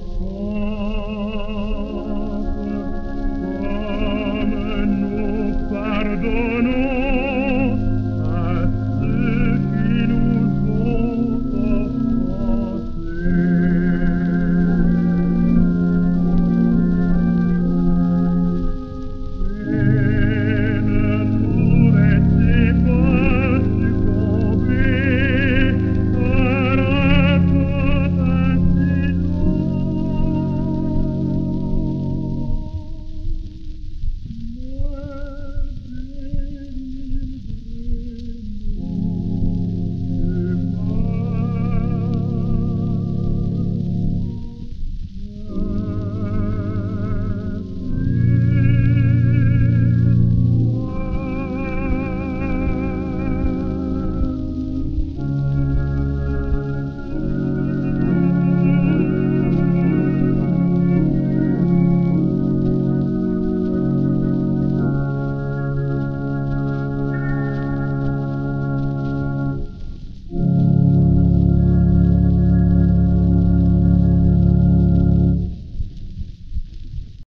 Singapore.